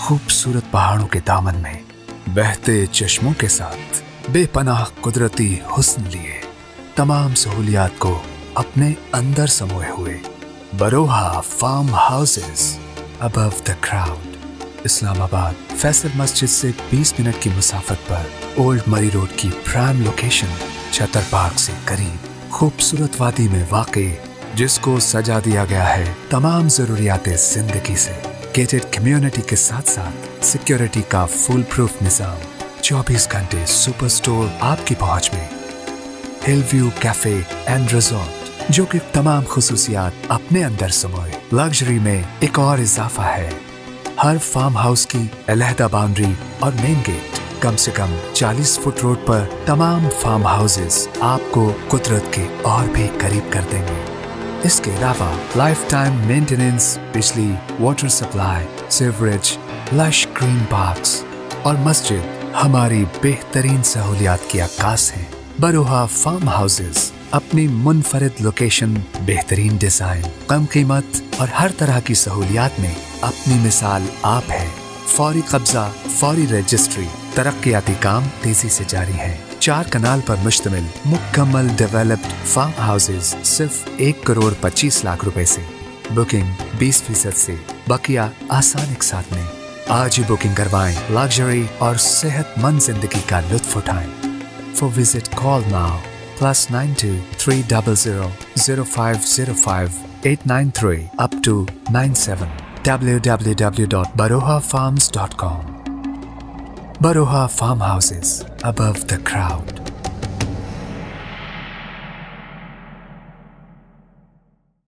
खूबसूरत पहाड़ों के दामन में बहते चश्मों के साथ बेपनाह कुदरती हुस्न लिए तमाम सहूलियात को अपने अंदर समोए हुए Baroha farm houses above the crowd Islamabad Faisal मस्जिद से 20 मिनट की मुसाफत पर ओल्ड मरी रोड की प्राइम लोकेशन छतर पार्क से करीब खूबसूरत वादी में वाकई जिसको सजा दिया गया है तमाम जरूरियात ज़िंदगी से। गेटेड कम्युनिटी के साथ साथ सिक्योरिटी का फुल प्रूफ निज़ाम 24 घंटे सुपर स्टोर आपकी पहुँच में। Hill view cafe and resort जो कि तमाम खसूसियात अपने अंदर समोए। लग्जरी में एक और इजाफा है। हर फार्म हाउस की अलहदा बाउंड्री और मेन गेट कम से कम 40 फुट रोड पर तमाम फार्म हाउसेस आपको कुदरत के और भी करीब कर देंगे। इसके अलावा लाइफ टाइम मेंटेनेंस बिजली water supply sewerage lush green park और मस्जिद हमारी बेहतरीन सहूलियात की अक्कास है। बरोहा फार्म हाउसेस अपनी मुनफरद लोकेशन बेहतरीन डिज़ाइन कम कीमत और हर तरह की सहूलियात में अपनी मिसाल आप है। फौरी कब्जा, फौरी रजिस्ट्री तरक्याती काम तेज़ी से जारी है। चार कनाल पर मुश्तमिल, मुकम्मल डेवलप्ड फार्म हाउसेज सिर्फ़ एक करोड़ पच्चीस लाख रुपए से। बुकिंग 20 फ़ीसद से, बकिया आसान एक साथ में। आज ही बुकिंग करवाएँ लग्जरी और सेहतमंद ज़िंदगी का लुत्फ उठाएँ। For visit call now plus nine two three double zero zero five zero five eight nine three up two nine seven www.barohafarms.com Baroha Farmhouses above the crowd.